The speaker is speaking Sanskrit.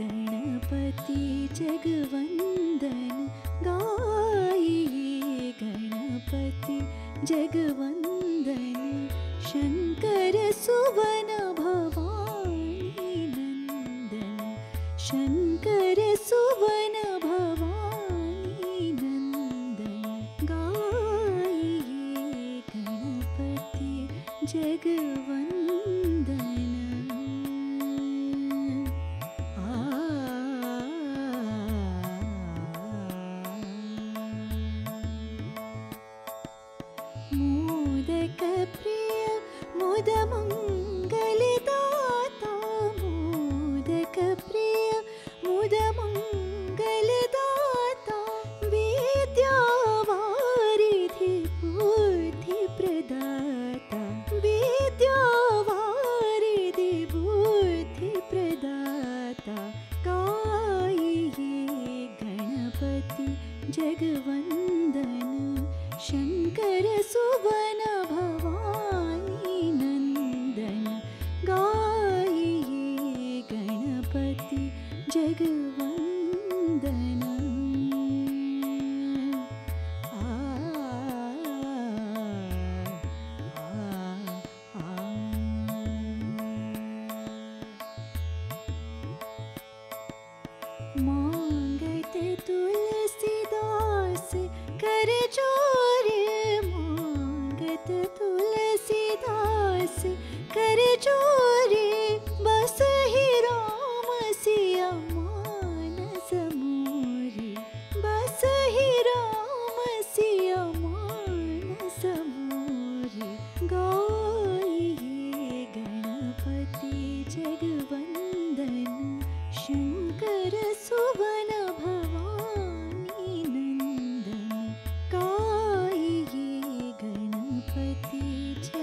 गणपति जगवन्दन। गाइए गणपति जगवन्दन। शङ्कर सुवन भवानी नन्दन। शङ्कर सुवन भवानी नन्दन। गाइए गणपति जगवन्दन मोदकप्रिय मुदमङ्गलदाता मोदकप्रिय मुदमङ्गलदाता विद्यावारिधि बुद्धिप्रदाता विद्यावारिधि बुद्धिप्रदाता गाइए गणपति जगवन्दन शङ्कर सुवन मांगत तुलसीदास कर जोर teach